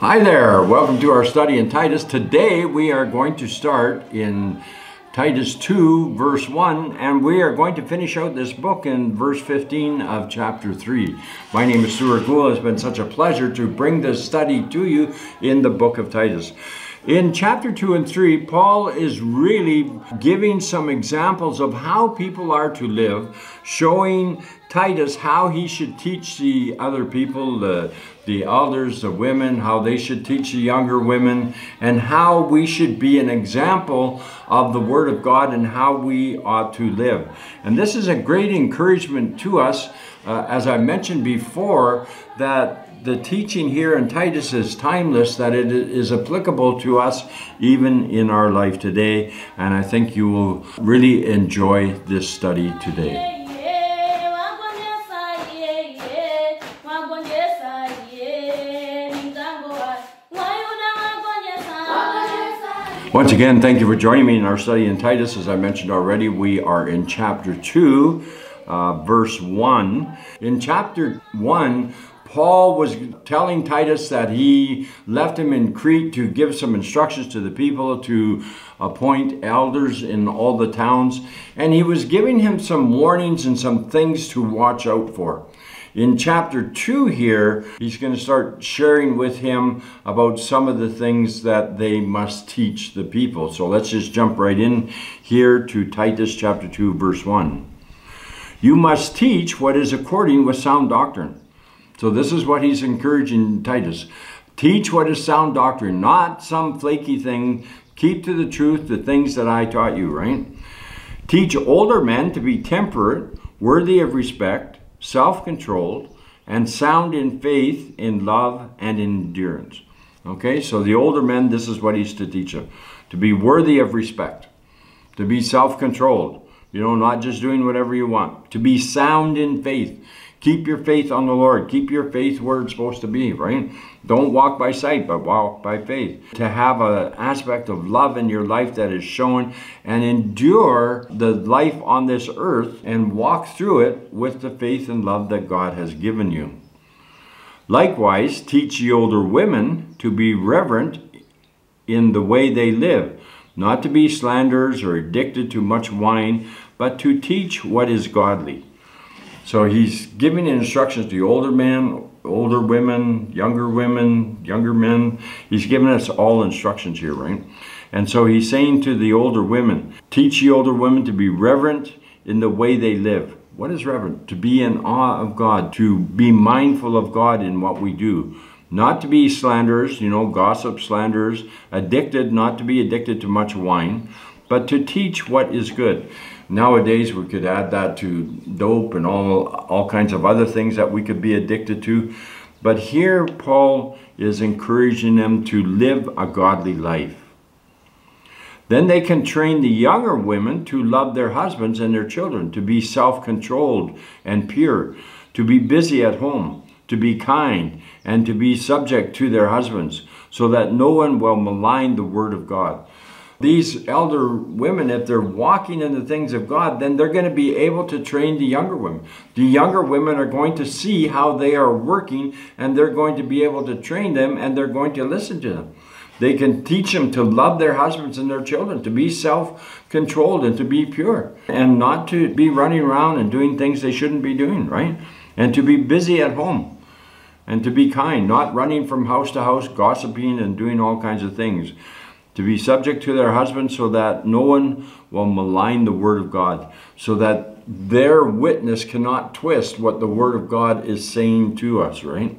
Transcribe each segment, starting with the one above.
Hi there, welcome to our study in Titus. Today we are going to start in Titus 2, verse 1, and we are going to finish out this book in verse 15 of chapter 3. My name is Stuart Gould. It's been such a pleasure to bring this study to you in the book of Titus. In chapter 2 and 3, Paul is really giving some examples of how people are to live, showing Titus how he should teach the other people, the, the elders, the women, how they should teach the younger women, and how we should be an example of the Word of God and how we ought to live. And this is a great encouragement to us, uh, as I mentioned before, that the teaching here in Titus is timeless, that it is applicable to us even in our life today. And I think you will really enjoy this study today. Once again, thank you for joining me in our study in Titus. As I mentioned already, we are in chapter 2, uh, verse 1. In chapter 1, Paul was telling Titus that he left him in Crete to give some instructions to the people to appoint elders in all the towns. And he was giving him some warnings and some things to watch out for. In chapter 2 here, he's going to start sharing with him about some of the things that they must teach the people. So let's just jump right in here to Titus chapter 2, verse 1. You must teach what is according with sound doctrine so this is what he's encouraging Titus. Teach what is sound doctrine, not some flaky thing. Keep to the truth the things that I taught you, right? Teach older men to be temperate, worthy of respect, self-controlled, and sound in faith, in love, and endurance. Okay, so the older men, this is what he's to teach them. To be worthy of respect, to be self-controlled, you know, not just doing whatever you want, to be sound in faith. Keep your faith on the Lord. Keep your faith where it's supposed to be, right? Don't walk by sight, but walk by faith. To have an aspect of love in your life that is shown and endure the life on this earth and walk through it with the faith and love that God has given you. Likewise, teach the older women to be reverent in the way they live, not to be slanderers or addicted to much wine, but to teach what is godly. So he's giving instructions to older men, older women, younger women, younger men. He's giving us all instructions here, right? And so he's saying to the older women, teach the older women to be reverent in the way they live. What is reverent? To be in awe of God, to be mindful of God in what we do. Not to be slanderers, you know, gossip, slanderers, addicted, not to be addicted to much wine, but to teach what is good. Nowadays, we could add that to dope and all, all kinds of other things that we could be addicted to. But here, Paul is encouraging them to live a godly life. Then they can train the younger women to love their husbands and their children, to be self-controlled and pure, to be busy at home, to be kind, and to be subject to their husbands, so that no one will malign the word of God these elder women, if they're walking in the things of God, then they're going to be able to train the younger women. The younger women are going to see how they are working and they're going to be able to train them and they're going to listen to them. They can teach them to love their husbands and their children, to be self-controlled and to be pure and not to be running around and doing things they shouldn't be doing, right? And to be busy at home and to be kind, not running from house to house, gossiping and doing all kinds of things to be subject to their husbands so that no one will malign the word of God, so that their witness cannot twist what the word of God is saying to us, right?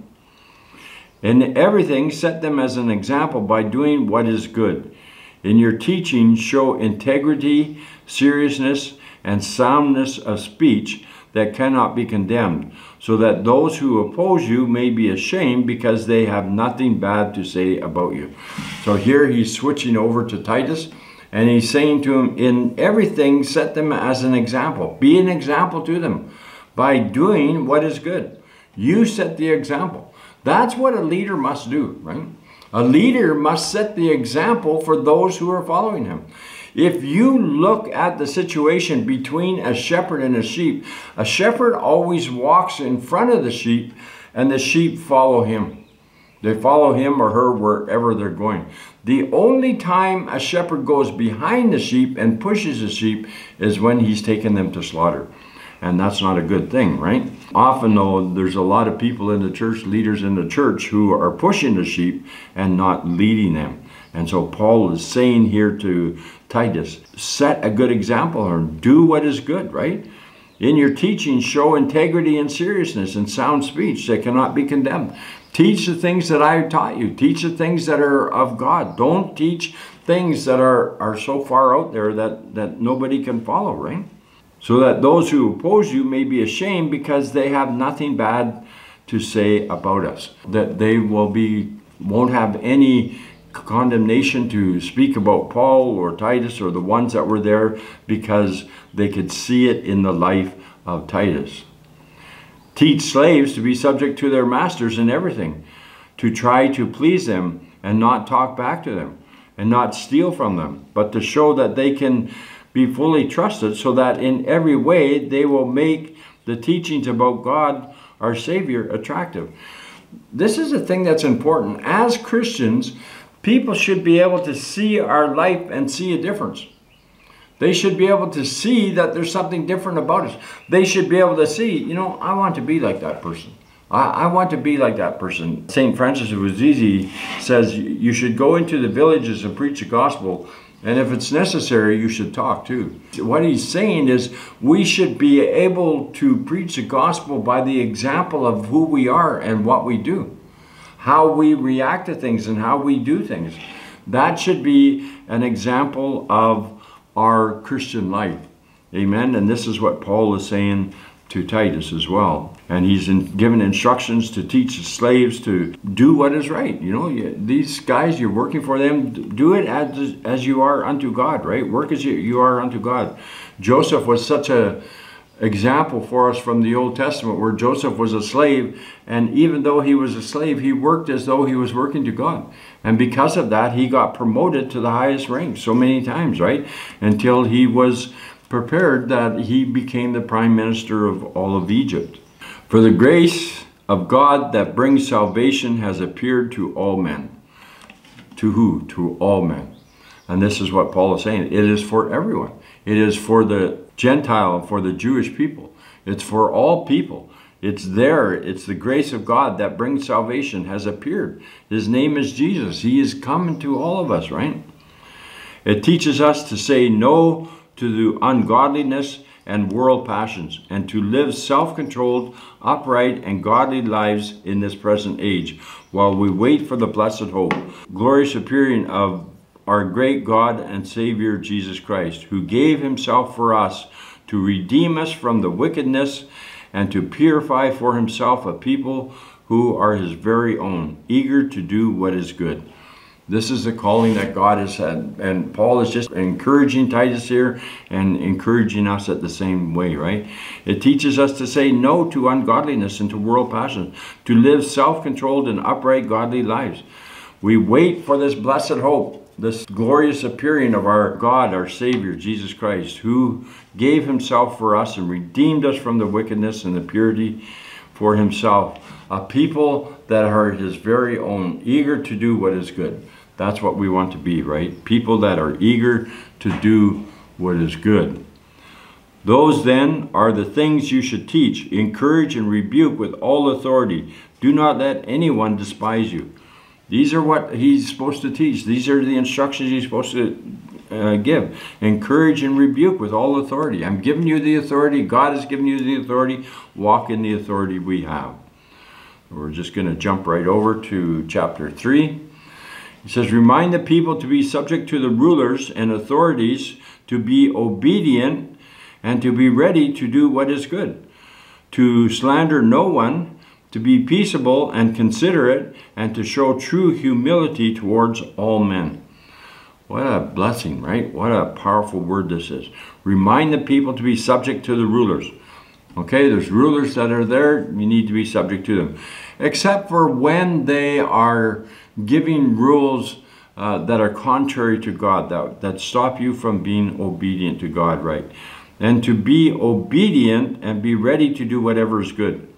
In everything, set them as an example by doing what is good. In your teaching, show integrity, seriousness, and soundness of speech that cannot be condemned, so that those who oppose you may be ashamed because they have nothing bad to say about you. So here he's switching over to Titus and he's saying to him, in everything, set them as an example. Be an example to them by doing what is good. You set the example. That's what a leader must do, right? A leader must set the example for those who are following him. If you look at the situation between a shepherd and a sheep, a shepherd always walks in front of the sheep and the sheep follow him. They follow him or her wherever they're going. The only time a shepherd goes behind the sheep and pushes the sheep is when he's taken them to slaughter. And that's not a good thing, right? Often, though, there's a lot of people in the church, leaders in the church, who are pushing the sheep and not leading them. And so Paul is saying here to Titus, set a good example and do what is good, right? In your teaching, show integrity and seriousness and sound speech that cannot be condemned. Teach the things that I taught you. Teach the things that are of God. Don't teach things that are, are so far out there that, that nobody can follow, right? So that those who oppose you may be ashamed because they have nothing bad to say about us. That they will be won't have any condemnation to speak about Paul or Titus or the ones that were there because they could see it in the life of Titus. Teach slaves to be subject to their masters in everything, to try to please them and not talk back to them, and not steal from them, but to show that they can be fully trusted so that in every way they will make the teachings about God, our Savior, attractive. This is a thing that's important. As Christians, people should be able to see our life and see a difference. They should be able to see that there's something different about us. They should be able to see, you know, I want to be like that person. I, I want to be like that person. St. Francis of Assisi says you should go into the villages and preach the gospel, and if it's necessary, you should talk too. What he's saying is we should be able to preach the gospel by the example of who we are and what we do, how we react to things and how we do things. That should be an example of our Christian life. Amen. And this is what Paul is saying to Titus as well. And he's in, given instructions to teach the slaves to do what is right. You know, you, these guys, you're working for them, do it as, as you are unto God, right? Work as you, you are unto God. Joseph was such a example for us from the Old Testament where Joseph was a slave and even though he was a slave he worked as though he was working to God. And because of that he got promoted to the highest rank so many times right? Until he was prepared that he became the prime minister of all of Egypt. For the grace of God that brings salvation has appeared to all men. To who? To all men. And this is what Paul is saying. It is for everyone. It is for the Gentile, for the Jewish people. It's for all people. It's there. It's the grace of God that brings salvation has appeared. His name is Jesus. He is coming to all of us, right? It teaches us to say no to the ungodliness and world passions and to live self-controlled, upright, and godly lives in this present age while we wait for the blessed hope, glorious appearing of our great God and Savior Jesus Christ, who gave himself for us to redeem us from the wickedness and to purify for himself a people who are his very own, eager to do what is good. This is the calling that God has had. And Paul is just encouraging Titus here and encouraging us at the same way, right? It teaches us to say no to ungodliness and to world passions, to live self-controlled and upright godly lives. We wait for this blessed hope this glorious appearing of our God, our Savior, Jesus Christ, who gave himself for us and redeemed us from the wickedness and the purity for himself. A people that are his very own, eager to do what is good. That's what we want to be, right? People that are eager to do what is good. Those then are the things you should teach, encourage and rebuke with all authority. Do not let anyone despise you. These are what he's supposed to teach. These are the instructions he's supposed to uh, give. Encourage and rebuke with all authority. I'm giving you the authority. God has given you the authority. Walk in the authority we have. We're just going to jump right over to chapter 3. He says, Remind the people to be subject to the rulers and authorities, to be obedient, and to be ready to do what is good, to slander no one, to be peaceable and considerate, and to show true humility towards all men. What a blessing, right? What a powerful word this is. Remind the people to be subject to the rulers. Okay, there's rulers that are there, you need to be subject to them. Except for when they are giving rules uh, that are contrary to God, that, that stop you from being obedient to God, right? And to be obedient and be ready to do whatever is good.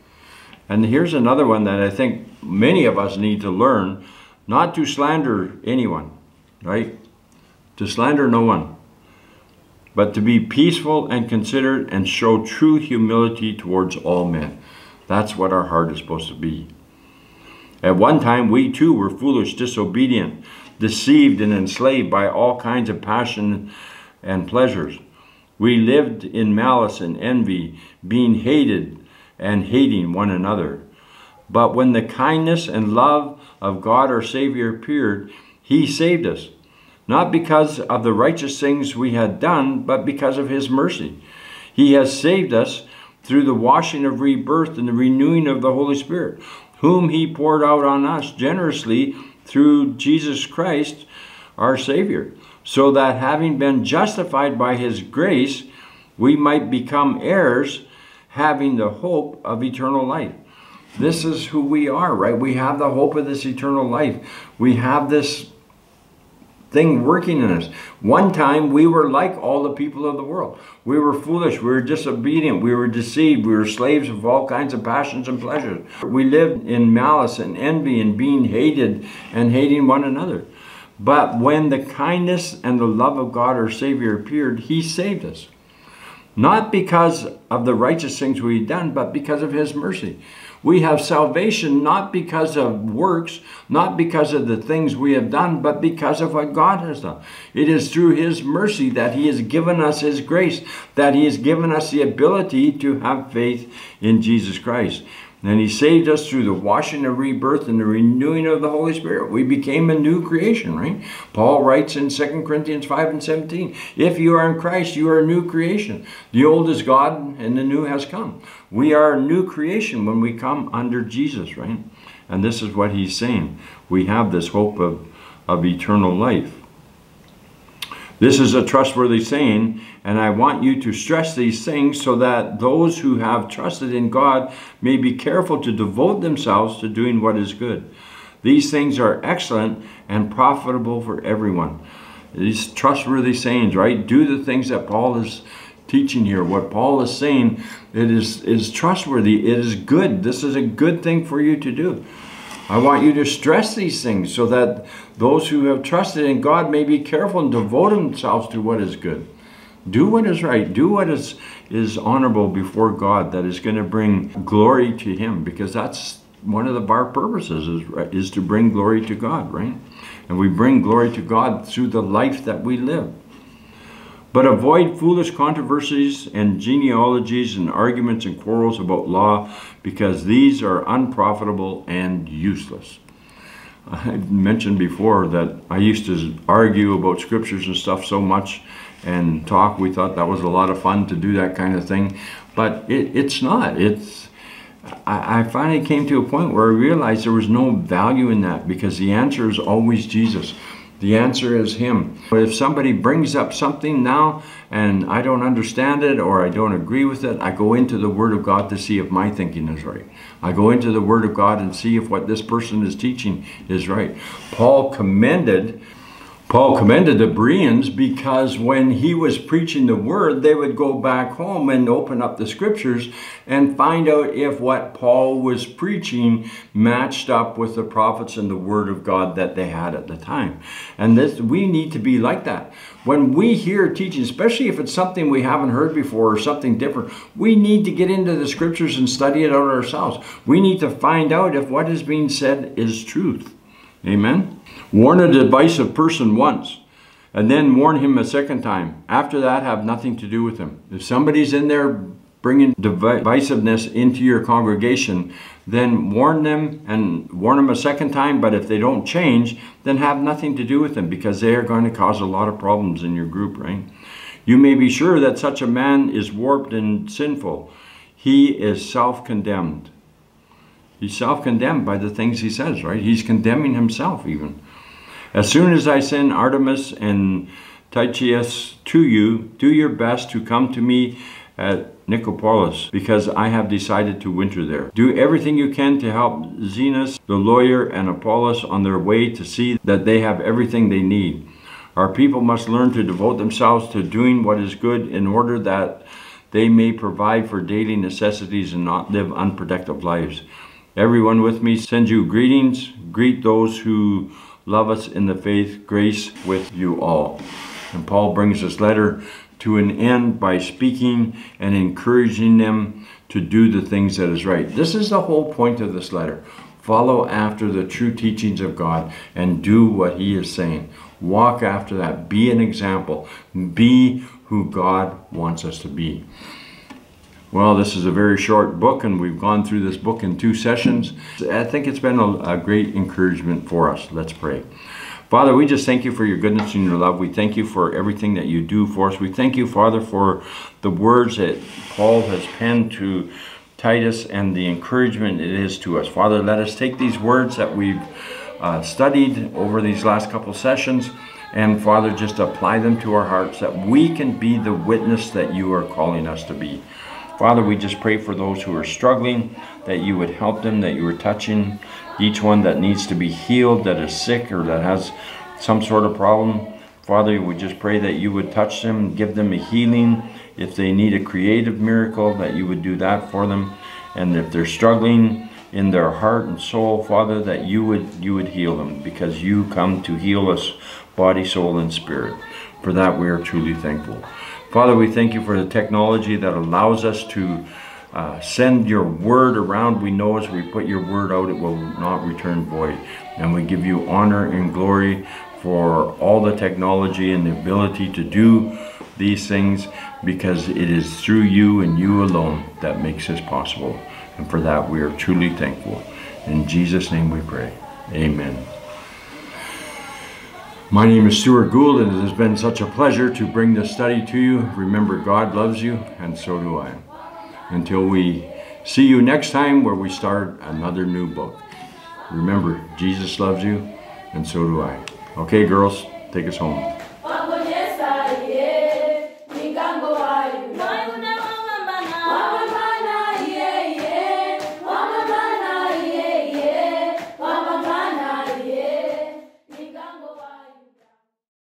And here's another one that I think many of us need to learn not to slander anyone, right? To slander no one, but to be peaceful and considerate and show true humility towards all men. That's what our heart is supposed to be. At one time, we too were foolish, disobedient, deceived, and enslaved by all kinds of passion and pleasures. We lived in malice and envy, being hated and hating one another. But when the kindness and love of God our Savior appeared, He saved us, not because of the righteous things we had done, but because of His mercy. He has saved us through the washing of rebirth and the renewing of the Holy Spirit, whom He poured out on us generously through Jesus Christ, our Savior, so that having been justified by His grace, we might become heirs, having the hope of eternal life. This is who we are, right? We have the hope of this eternal life. We have this thing working in us. One time we were like all the people of the world. We were foolish, we were disobedient, we were deceived, we were slaves of all kinds of passions and pleasures. We lived in malice and envy and being hated and hating one another. But when the kindness and the love of God our Savior appeared, He saved us. Not because of the righteous things we've done, but because of His mercy. We have salvation not because of works, not because of the things we have done, but because of what God has done. It is through His mercy that He has given us His grace, that He has given us the ability to have faith in Jesus Christ. And he saved us through the washing of rebirth and the renewing of the Holy Spirit. We became a new creation, right? Paul writes in 2 Corinthians 5 and 17, If you are in Christ, you are a new creation. The old is gone and the new has come. We are a new creation when we come under Jesus, right? And this is what he's saying. We have this hope of, of eternal life. This is a trustworthy saying, and I want you to stress these things so that those who have trusted in God may be careful to devote themselves to doing what is good. These things are excellent and profitable for everyone. These trustworthy sayings, right? Do the things that Paul is teaching here. What Paul is saying, it is, is trustworthy. It is good. This is a good thing for you to do. I want you to stress these things so that those who have trusted in God may be careful and devote themselves to what is good. Do what is right. Do what is, is honorable before God that is going to bring glory to Him because that's one of the bar purposes is, is to bring glory to God, right? And we bring glory to God through the life that we live. But avoid foolish controversies and genealogies and arguments and quarrels about law, because these are unprofitable and useless. I mentioned before that I used to argue about scriptures and stuff so much and talk. We thought that was a lot of fun to do that kind of thing, but it, it's not. It's I, I finally came to a point where I realized there was no value in that because the answer is always Jesus. The answer is Him. If somebody brings up something now and I don't understand it or I don't agree with it, I go into the Word of God to see if my thinking is right. I go into the Word of God and see if what this person is teaching is right. Paul commended Paul commended the Bereans because when he was preaching the word, they would go back home and open up the scriptures and find out if what Paul was preaching matched up with the prophets and the word of God that they had at the time. And this we need to be like that. When we hear teaching, especially if it's something we haven't heard before or something different, we need to get into the scriptures and study it out ourselves. We need to find out if what is being said is truth. Amen. Warn a divisive person once, and then warn him a second time. After that, have nothing to do with him. If somebody's in there bringing divisiveness into your congregation, then warn them and warn them a second time. But if they don't change, then have nothing to do with them because they are going to cause a lot of problems in your group, right? You may be sure that such a man is warped and sinful. He is self-condemned. He's self-condemned by the things he says, right? He's condemning himself even. As soon as I send Artemas and Tychicus to you, do your best to come to me at Nicopolis, because I have decided to winter there. Do everything you can to help Zenas, the lawyer, and Apollos on their way to see that they have everything they need. Our people must learn to devote themselves to doing what is good in order that they may provide for daily necessities and not live unproductive lives. Everyone with me sends you greetings. Greet those who love us in the faith. Grace with you all. And Paul brings this letter to an end by speaking and encouraging them to do the things that is right. This is the whole point of this letter. Follow after the true teachings of God and do what he is saying. Walk after that. Be an example. Be who God wants us to be. Well, this is a very short book, and we've gone through this book in two sessions. I think it's been a, a, great encouragement for us. Let's pray. Father, we just thank you for your goodness and your love. We thank you for everything that you do for us. We thank you, Father, for the words that Paul has penned to Titus and the encouragement it is to us. Father, let us take these words that we've uh, studied over these last couple sessions and Father, just apply them to our hearts that we can be the witness that you are calling us to be. Father, we just pray for those who are struggling, that you would help them, that you are touching each one that needs to be healed, that is sick or that has some sort of problem. Father, we just pray that you would touch them, give them a healing. If they need a creative miracle, that you would do that for them. And if they're struggling in their heart and soul, Father, that you would you would heal them because you come to heal us body, soul, and spirit. For that we are truly thankful. Father, we thank you for the technology that allows us to uh, send your word around. We know as we put your word out, it will not return void. And we give you honor and glory for all the technology and the ability to do these things because it is through you and you alone that makes this possible. And for that, we are truly thankful. In Jesus' name we pray. Amen. My name is Stuart Gould, and it has been such a pleasure to bring this study to you. Remember, God loves you, and so do I. Until we see you next time, where we start another new book. Remember, Jesus loves you, and so do I. Okay, girls, take us home.